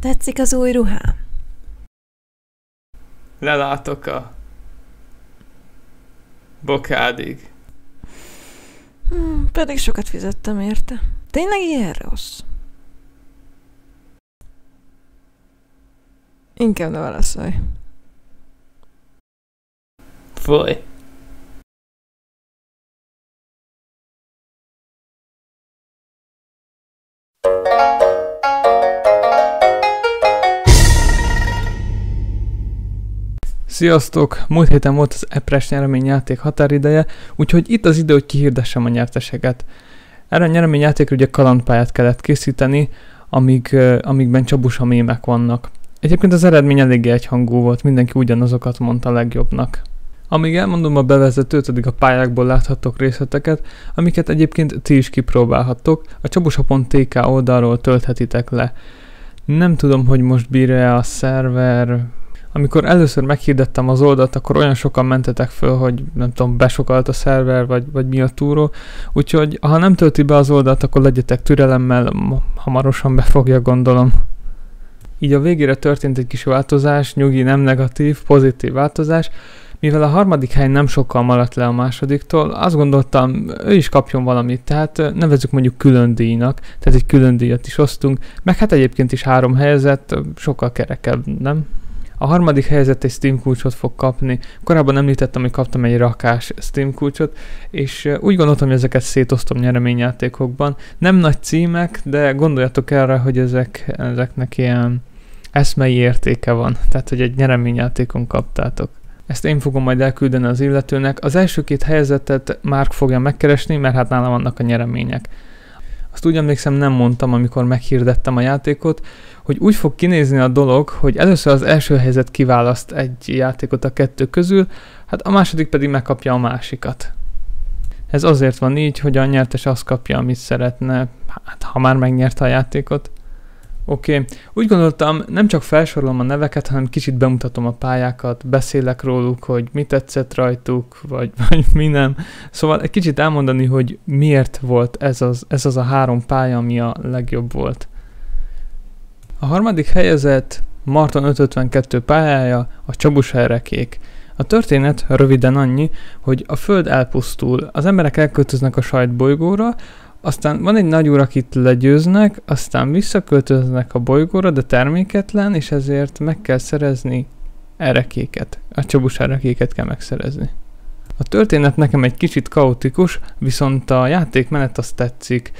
Tetszik az új ruhám? Lelátok a bokádig. Hmm, pedig sokat fizettem érte. Tényleg ilyen rossz? Inkább ne válaszolj. Foly. Sziasztok! Múlt héten volt az EPRES nyereményjáték határideje, úgyhogy itt az idő, hogy kihirdessem a nyerteseket. Erre a nyereményjátékra ugye kalandpályát kellett készíteni, amíg, amígben csabusa mémek vannak. Egyébként az eredmény eléggé egyhangú volt, mindenki ugyanazokat mondta legjobbnak. Amíg elmondom a bevezetőt, addig a pályákból láthattok részleteket, amiket egyébként ti is kipróbálhattok, a csabusa.tk oldalról tölthetitek le. Nem tudom, hogy most bírja a szerver, amikor először meghirdettem az oldalt, akkor olyan sokan mentetek föl, hogy nem tudom, besokalt a szerver, vagy, vagy mi a túró. Úgyhogy ha nem tölti be az oldalt, akkor legyetek türelemmel, hamarosan befogja, gondolom. Így a végére történt egy kis változás, nyugi, nem negatív, pozitív változás. Mivel a harmadik hely nem sokkal maradt le a másodiktól, azt gondoltam, ő is kapjon valamit, tehát nevezzük mondjuk külön díjnak, tehát egy külön díjat is osztunk, meg hát egyébként is három helyezett, sokkal kerekebb, nem? A harmadik helyzet egy Steam kulcsot fog kapni. Korábban említettem, hogy kaptam egy rakás Steam kulcsot, és úgy gondoltam, hogy ezeket szétoztom nyereményjátékokban. Nem nagy címek, de gondoljatok erre, hogy ezek, ezeknek ilyen eszmei értéke van. Tehát, hogy egy nyereményjátékon kaptátok. Ezt én fogom majd elküldeni az illetőnek. Az első két helyzetet Márk fogja megkeresni, mert hát nálam vannak a nyeremények. Azt úgy emlékszem nem mondtam, amikor meghirdettem a játékot, hogy úgy fog kinézni a dolog, hogy először az első helyzet kiválaszt egy játékot a kettő közül, hát a második pedig megkapja a másikat. Ez azért van így, hogy a nyertes azt kapja, amit szeretne, hát ha már megnyerte a játékot. Oké, okay. úgy gondoltam, nem csak felsorolom a neveket, hanem kicsit bemutatom a pályákat, beszélek róluk, hogy mi tetszett rajtuk, vagy, vagy mi nem. Szóval egy kicsit elmondani, hogy miért volt ez az, ez az a három pálya, ami a legjobb volt. A harmadik helyezett Marton 552 pályája a Csabushelyrekék. A történet röviden annyi, hogy a föld elpusztul, az emberek elköltöznek a sajtbolygóra, aztán van egy nagy úr, akit legyőznek, aztán visszaköltöznek a bolygóra, de terméketlen, és ezért meg kell szerezni erekéket. A csabus erekéket kell megszerezni. A történet nekem egy kicsit kaotikus, viszont a játékmenet azt tetszik.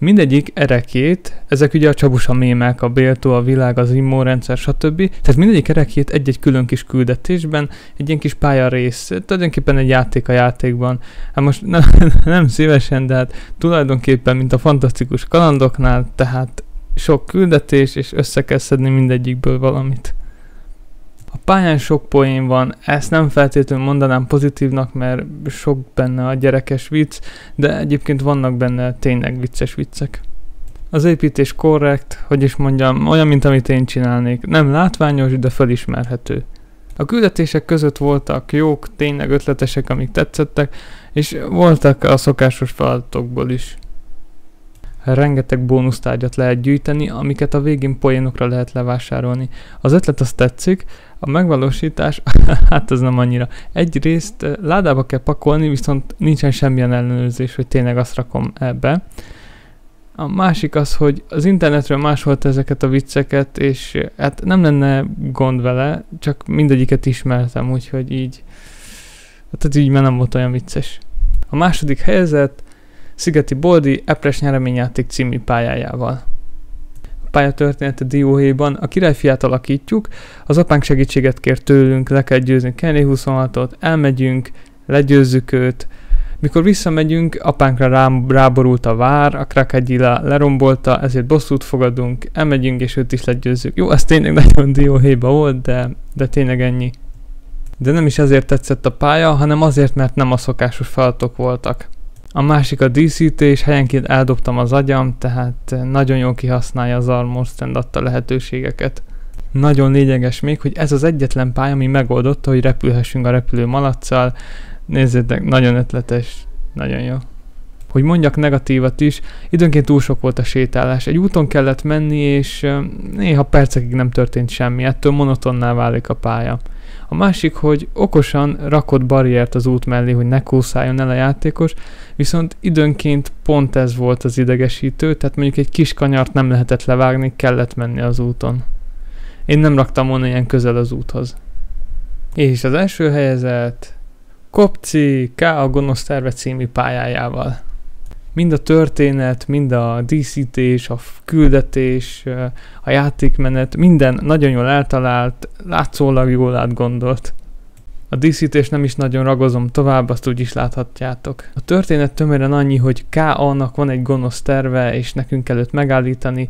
Mindegyik erekét, ezek ugye a csabusa mémek, a Béltó, a világ, az immunrendszer, stb. Tehát mindegyik erekét egy-egy külön kis küldetésben, egy ilyen kis pálya rész, tulajdonképpen egy játék a játékban. Hát most nem, nem szívesen, de hát tulajdonképpen, mint a fantasztikus kalandoknál, tehát sok küldetés, és össze kell szedni mindegyikből valamit. A pályán sok poén van, ezt nem feltétlenül mondanám pozitívnak, mert sok benne a gyerekes vicc, de egyébként vannak benne tényleg vicces viccek. Az építés korrekt, hogy is mondjam, olyan, mint amit én csinálnék. Nem látványos, de felismerhető. A küldetések között voltak jók, tényleg ötletesek, amik tetszettek, és voltak a szokásos feladatokból is rengeteg bónusztárgyat lehet gyűjteni, amiket a végén poénokra lehet levásárolni. Az ötlet az tetszik, a megvalósítás, hát az nem annyira. Egyrészt eh, ládába kell pakolni, viszont nincsen semmilyen ellenőrzés, hogy tényleg azt rakom ebbe. A másik az, hogy az internetről másolt ezeket a vicceket, és eh, hát nem lenne gond vele, csak mindegyiket ismertem, úgyhogy így, hát ez így már nem volt olyan vicces. A második helyzet Szigeti Boldi Epres nyereményjáték című pályájával. A pálya története dióhéjban a királyfiát alakítjuk, az apánk segítséget kér tőlünk, le kell győzni Kenny 26-ot, elmegyünk, legyőzzük őt, mikor visszamegyünk, apánkra rá, ráborult a vár, a Krakegyila lerombolta, ezért bosszút fogadunk, elmegyünk és őt is legyőzzük. Jó, ez tényleg nagyon dióhéjba volt, de, de tényleg ennyi. De nem is azért tetszett a pálya, hanem azért, mert nem a szokásos feladatok voltak. A másik a díszítés, helyenként eldobtam az agyam, tehát nagyon jól kihasználja az Armor Stand adta lehetőségeket. Nagyon lényeges még, hogy ez az egyetlen pálya, ami megoldotta, hogy repülhessünk a repülő malacsal. Nézzétek, nagyon ötletes, nagyon jó. Hogy mondjak negatívat is, időnként túl sok volt a sétálás. Egy úton kellett menni, és néha percekig nem történt semmi, ettől monotonná válik a pálya. A másik, hogy okosan rakott barriert az út mellé, hogy ne kúszáljon el a játékos, viszont időnként pont ez volt az idegesítő, tehát mondjuk egy kis kanyart nem lehetett levágni, kellett menni az úton. Én nem raktam volna ilyen közel az úthoz. És az első helyezett Kopci K. a gonosz terve című pályájával. Mind a történet, mind a díszítés, a küldetés, a játékmenet, minden nagyon jól eltalált, látszólag jól átgondolt. A díszítés nem is nagyon ragozom tovább, azt úgy is láthatjátok. A történet tömören annyi, hogy K.A.-nak van egy gonosz terve, és nekünk előtt megállítani,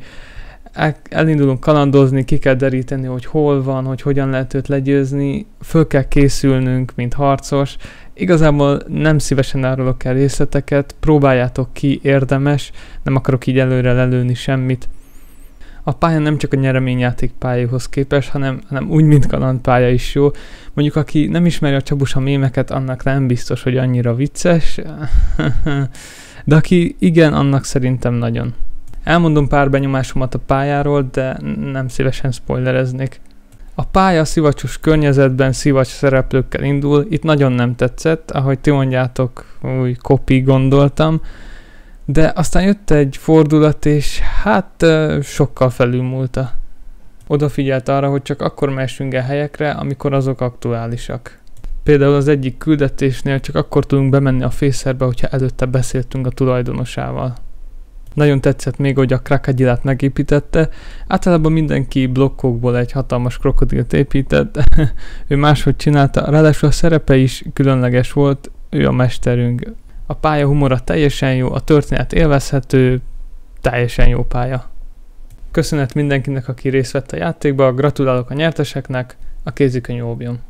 elindulunk kalandozni, ki kell deríteni, hogy hol van, hogy hogyan lehet őt legyőzni, föl kell készülnünk, mint harcos. Igazából nem szívesen árulok el részleteket, próbáljátok ki, érdemes, nem akarok így előre lelőni semmit. A pálya nem csak a nyereményjáték pályához képes, hanem, hanem úgy, mint kalandpálya is jó. Mondjuk, aki nem ismeri a csabusa mémeket, annak nem biztos, hogy annyira vicces, de aki igen, annak szerintem nagyon. Elmondom pár benyomásomat a pályáról, de nem szívesen spoilereznék. A pálya szivacsos környezetben szivacs szereplőkkel indul, itt nagyon nem tetszett, ahogy ti mondjátok, új kopi gondoltam, de aztán jött egy fordulat, és hát sokkal felülmúlta. Odafigyelt arra, hogy csak akkor mehessünk el helyekre, amikor azok aktuálisak. Például az egyik küldetésnél csak akkor tudunk bemenni a fészerbe, hogyha előtte beszéltünk a tulajdonosával. Nagyon tetszett még, hogy a krakadilát megépítette. Általában mindenki blokkokból egy hatalmas krokodilt épített. ő máshogy csinálta, ráadásul a szerepe is különleges volt, ő a mesterünk. A pálya humora teljesen jó, a történet élvezhető, teljesen jó pálya. Köszönet mindenkinek, aki részt vett a játékba, gratulálok a nyerteseknek, a kézikönyv óbjon.